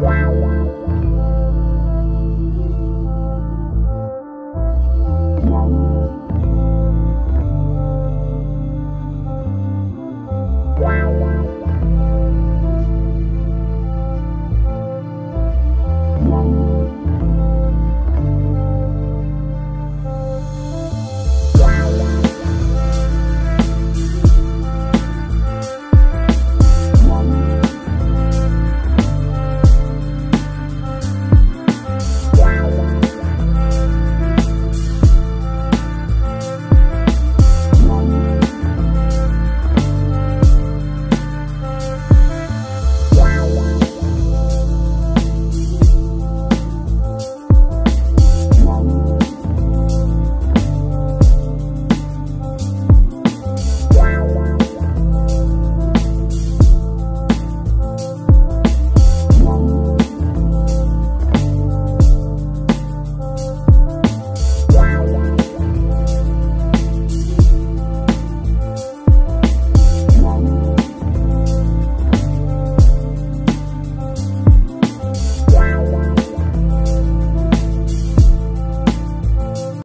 Wow.